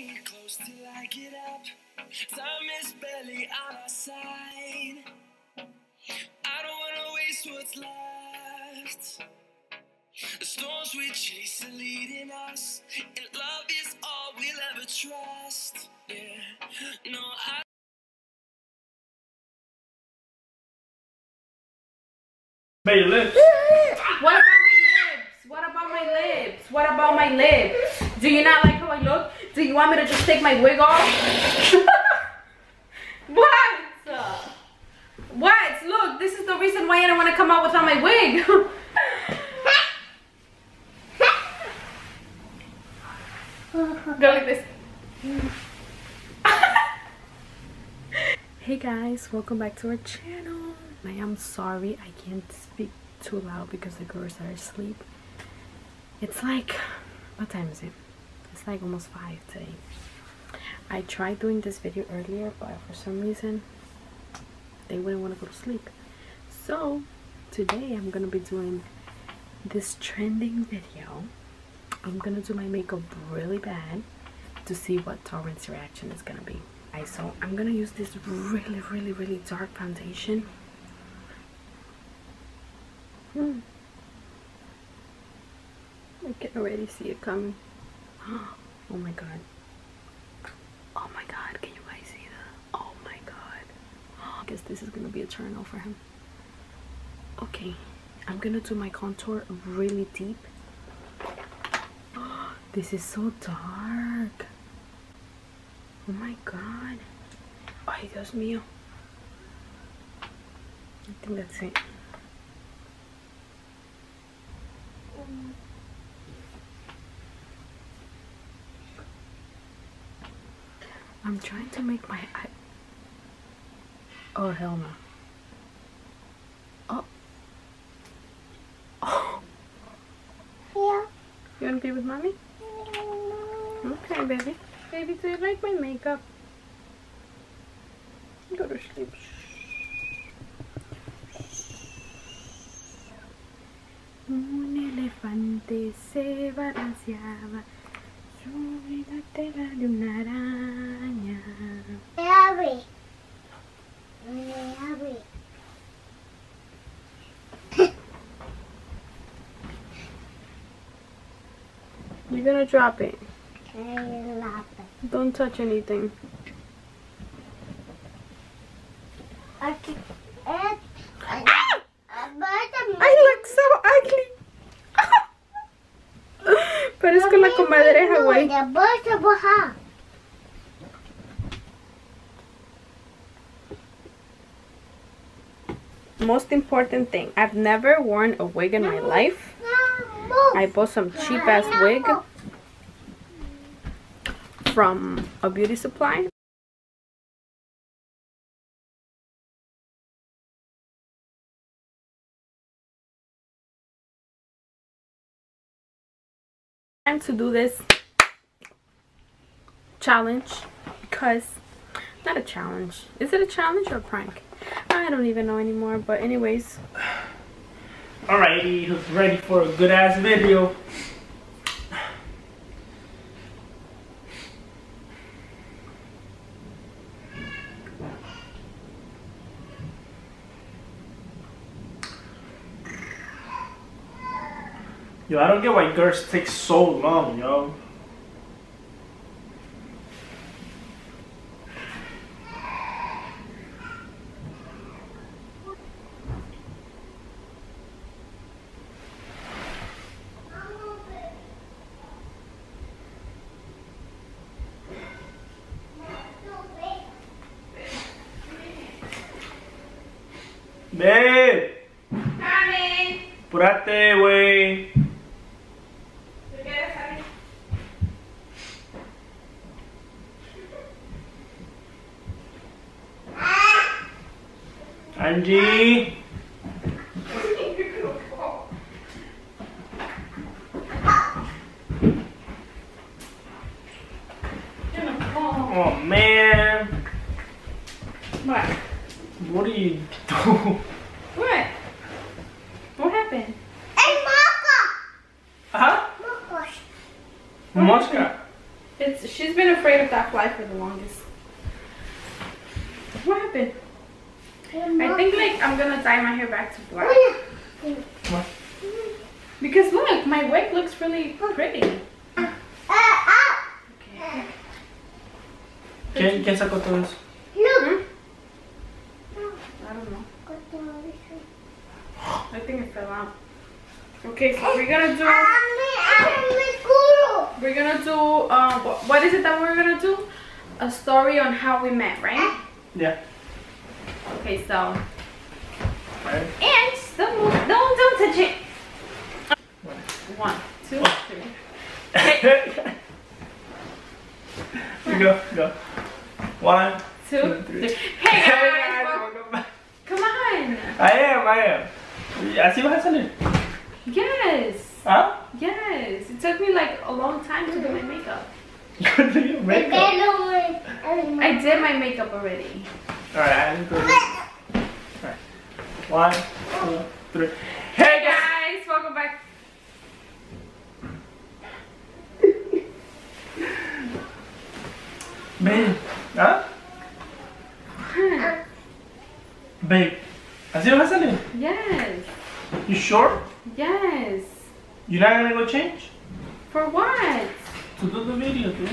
stay close till I get up. Time is barely on our side. I don't wanna waste what's left. The storms we chase are leading us, and love is all we'll ever trust. Yeah, no, I. But your lips. What about my lips? What about my lips? What about my lips? Do you not like how I look? Do you want me to just take my wig off? what? What? Look, this is the reason why I don't want to come out without my wig. Go like this. hey guys, welcome back to our channel. I am sorry I can't speak too loud because the girls are asleep. It's like, what time is it? It's like almost 5 today. I tried doing this video earlier, but for some reason, they wouldn't want to go to sleep. So, today I'm to be doing this trending video. I'm to do my makeup really bad to see what Torrent's reaction is to be. Right, so I'm to use this really, really, really dark foundation. Hmm. I can already see it coming. Oh my god. Oh my god, can you guys see that? Oh my god. I guess this is gonna be a turn off for him. Okay, I'm gonna do my contour really deep. This is so dark. Oh my god. Ay, Dios mío. I think that's it. I'm trying to make my eye. Oh hell no. Oh. Oh. Yeah. You wanna be with mommy? Okay, baby. Baby, do you like my makeup? Go to sleep. Un elefante se balanceaba sobre la tela de una araña. Me abre. Me abre. You're gonna drop it. I love it. Don't touch anything. Okay. And, and, I look so ugly. Parezco la comadreja, güey. The birds are behind. Most important thing, I've never worn a wig in my life. I bought some cheap ass wig from a beauty supply. Time to do this challenge because not a challenge. Is it a challenge or a prank? I don't even know anymore. But anyways, Alrighty, who's ready for a good ass video? Yo, I don't get why girls take so long, yo. Babe, coming. apúrate, güey. Angie. Oh man, What? what are you doing? What? What happened? Hey, Marco. Huh? Marcos. Mosca. It's she's been afraid of that fly for the longest. What happened? I think like I'm gonna dye my hair back to black. What? Because look, my wig looks really pretty. Ah, ah. Okay. ¿Quién, ¿Quién sacó todo eso? Look. I don't know. I think it fell out. Okay, so we're gonna do Ami, ami we're gonna do uh what, what is it that we're gonna do? A story on how we met, right? Yeah. Okay, so Right. and don't move, don't don't touch it. One, two, three. you go, go. One, Two, two, three. three. Hey guys, wel- welcome back. come on. I am, I am. Así vas a salir. Yes, ¿Ah? yes. It took me like a long time to do my makeup. Go do your makeup. I did my makeup already. Alright, I'm good. Alright. One, two, three. Hey guys, welcome back. Babe. ¿Ah? Babe. ¿Así vas a salir? Yes, You sure? yes. You're not gonna go change? For what? To do the video, dude.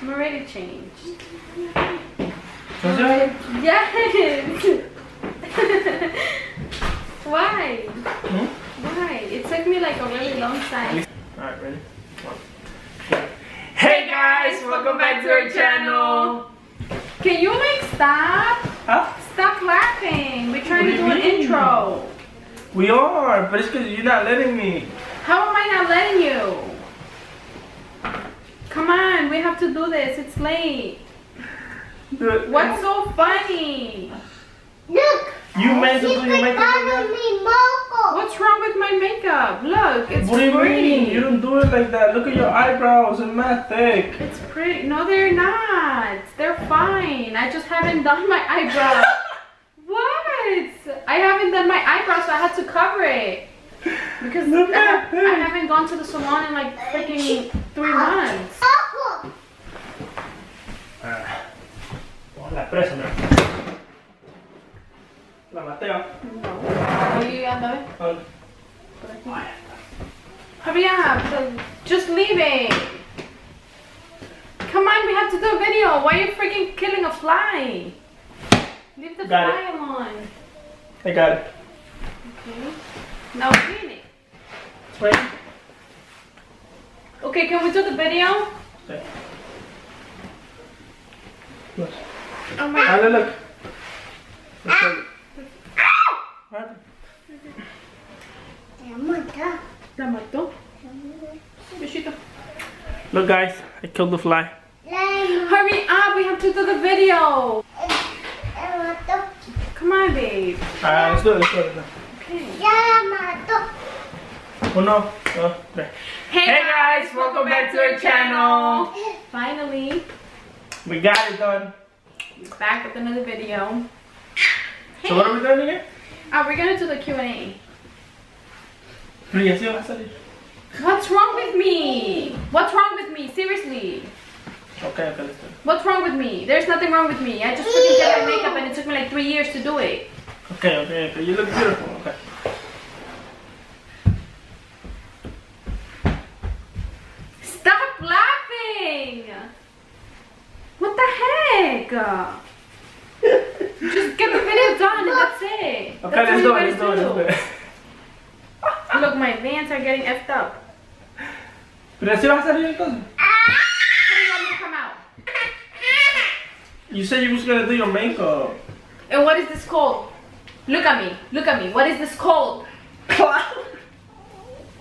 I'm already changed. Yes. Why? Hmm? Why? It took me like a really long time. Alright, ready? One. two. Hey guys, welcome back to our channel. Can you make stop? Huh? Stop laughing. We're trying What to do do an intro. We are, but it's because you're not letting me. How am I not letting you? Come on, we have to do this. It's late. Do it. What's so funny? Look. You meant to do your makeup like that? me, What's wrong with my makeup? Look, it's What do you pretty. mean? You don't do it like that. Look at your eyebrows, they're mad thick. It's pretty. No, they're not. They're fine. I just haven't done my eyebrows. what? I haven't done my eyebrows, so I had to cover it. Because Look I, at have, I haven't gone to the salon in like freaking three months. Moco. La presa, mira. Mateo. Ahí anda, ve. Hurry up. so- Just leave it. Come on, we have to do a video. Why are you freaking killing a fly? Leave the Got fly alone. I got it. Okay. Now clean it. It's ready? Okay, can we do the video? Okay. Look. Oh my Ale, look. Let's go. What? Moco. La mató. Besito. Look, guys, I killed the fly. Hurry up, ah, we have to do the video. Come on, babe. Alright, let's do it. Let's do it. Let's do it. Okay. Uno, dos, tres. Hey, guys, welcome back to our channel. Finally, We got it done. we're back with another video. So what are we doing again? Oh, we're gonna do the Q&A. Pero ya se va a salir. What's wrong with me? What's wrong with me? Seriously. Okay, okay, let's do it. What's wrong with me? There's nothing wrong with me. I just freaking get my makeup and it took me like three years to do it. Okay, okay, okay. You look beautiful. Okay. Stop laughing! What the heck? Just get the video done and that's it. Okay, that's let's do all it. you Let's do it. guys Let's do it. Look, my veins are getting effed up. Pero así vas a salir entonces. Do you want to? You said you was gonna do your makeup. And what is this called? Look at me. Look at me. What is this called? Ya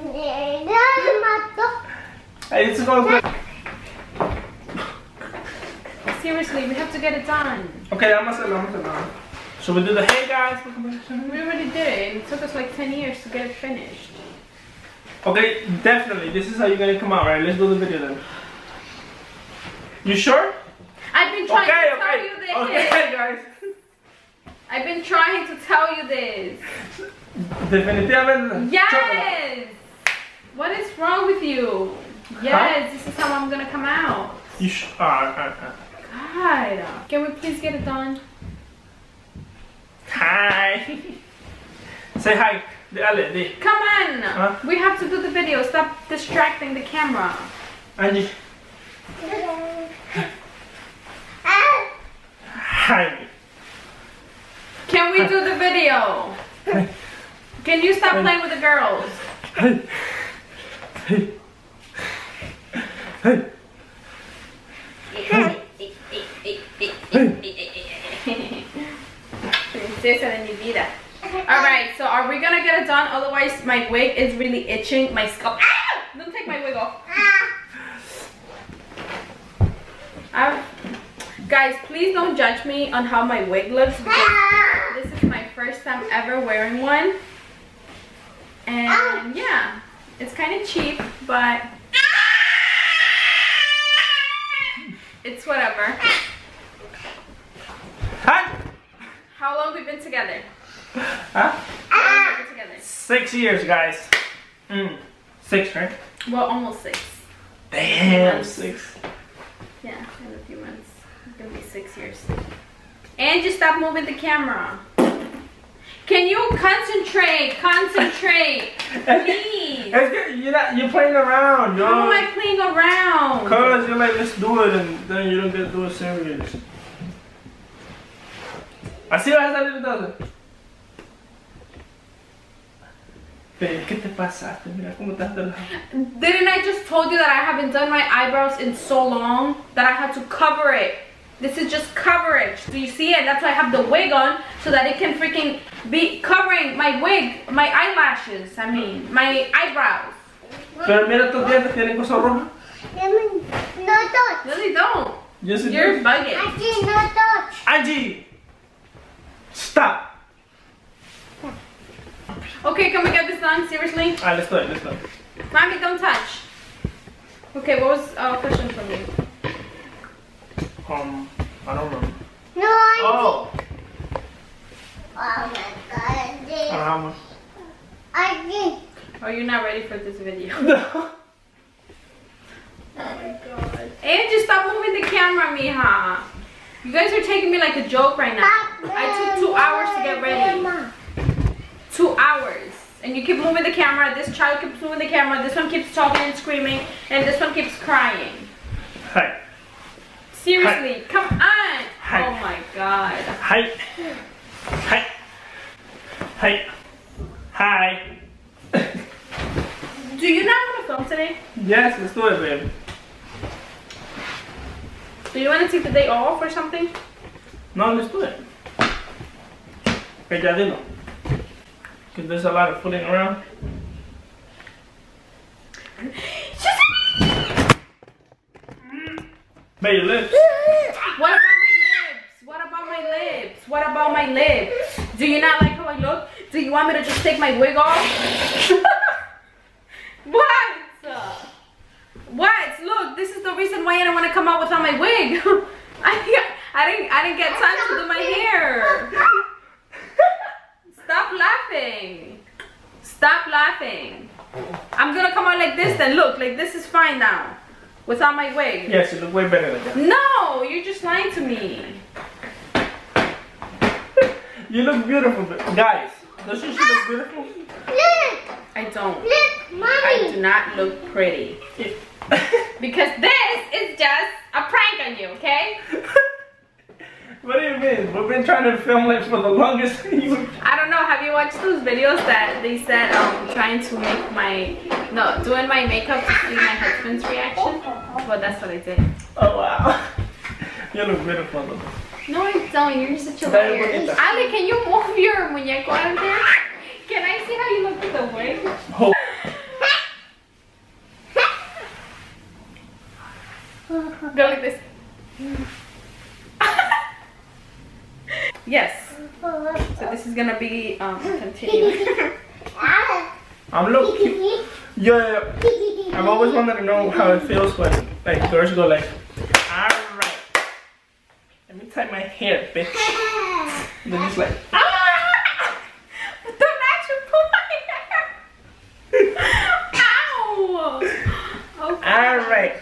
mató. Hey, it's called. Seriously, we have to get it done. Okay, vamos a hacerlo, vamos a hacerlo. So we do the hey guys. welcome back to the channel. We already did it it took us like 10 years to get it finished. Okay, definitely. This is how you're gonna come out, right? Let's do the video then. You sure? I've been trying Okay, to tell you this. Okay, guys. I've been trying to tell you this. Definitivamente. Yes! What is wrong with you? Yes, this is how I'm gonna come out. You sh- uh, uh, uh. God. Can we please get it done? Hi. Say hi. The er the Come on. Huh? We have to do the video. Stop distracting the camera. Angie. Hi. Can we do the video? Can you stop playing with the girls? Hey. Hey. Hey. Princesa de mi vida. Alright, so are we gonna get it done? Otherwise, my wig is really itching. My scalp. Ah! Don't take my wig off. Ah. i guys, please don't judge me on how my wig looks ah. this is my first time ever wearing one. And oh. yeah, it's kind of cheap, but ah. it's whatever. Hi. How long we've been together? Huh? How long we been together? Six years, guys. Mm. Six, right? Well, almost six. Damn, six. Yeah, in a few months. It's gonna be six years. And just stop moving the camera. Can you concentrate? Concentrate, please. It's good. You're not. You're playing around, yo. How am I playing around? Cause you're like, let's do it, and then you don't get to do it serious. Así vas a salir entonces. Pero, ¿qué te pasaste? Mira cómo estás de. Didn't I just told you that I haven't done my eyebrows in so long that I had to cover it? This is just coverage. Do you see it? That's why I have the wig on so that it can freaking be covering my wig, my eyelashes. I mean, my eyebrows. Pero mira tus dientes, tienen cosas rojas. No touch. No, they don't. Yes, it You're does. bugging. Aquí no touch. Angie! Stop! Okay, can we get this done? Seriously? Alright, let's do it, let's do it. Mommy, don't touch. Okay, what was a question from you? Um, I don't remember. No, I Oh! Oh my god. I don't know how much. I Oh, you're not ready for this video. No. Oh my god. Angie, stop moving the camera, mija. You guys are taking me like a joke right now. I took two hours to get ready. Two hours. And you keep moving the camera. This child keeps moving the camera. This one keeps talking and screaming. And this one keeps crying. Hi. Seriously, come on. Hi. Oh my god. Hi. Hi. Hi. Hi. Do you not want to film today? Yes, let's do it, babe. Do you want to take the day off or something? No, let's do it. Dilo. Because there's a lot of fooling around. Babe, your lips. What about my lips? What about my lips? What about my lips? Do you not like how I look? Do you want me to just take my wig off? what? What? Look, this is the reason why I didn't want to come out without my wig. I, I didn't I didn't get time to do my hair. Stop laughing. Stop laughing. I'm gonna come out like this then. Look, like this is fine now. Without my wig. Yes, you look way better than that. No, you're just lying to me. You look beautiful, guys. Doesn't she look beautiful? Look, I don't. look, mommy. I do not look pretty. Because this is just a prank on you, okay? what do you mean? We've been trying to film it for the longest. You- I don't know. Have you watched those videos that they said um trying to make my no doing my makeup to see my husband's reaction? Well, that's what I did. oh wow. You look beautiful though. No, I don't. You're such a Very liar. Ali, can you move your muñeco out of there? Can I see how you look with the wig? Oh. Go like this. Yes. So this is gonna be um continuing. I'm looking. Yeah, I've always wanted to know how it feels when like girls go like, alright. Let me tie my hair, bitch. And then just like, ah! Don't actually pull my hair. Ow! Okay. Alright.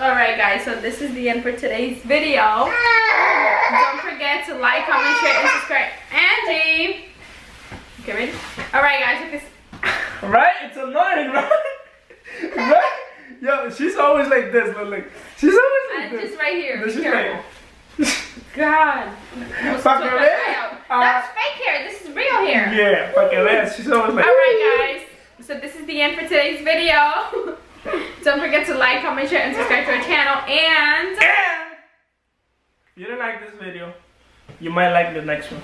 Alright guys, so this is the end for today's video. Forget to like, comment, share, and subscribe. Angie! Okay, ready? Alright guys, look this. Right? It's annoying, right? right? Yo, she's always like this, but like, she's always like And this. just right here. But she's careful. like, God. Fuck her. Uh, That's fake hair. This is real hair. yeah, fuck fucking ass. She's always like, Alright guys, so this is the end for today's video. Don't forget to like, comment, share, and subscribe to our channel. And And if you didn't like this video, you might like the next one.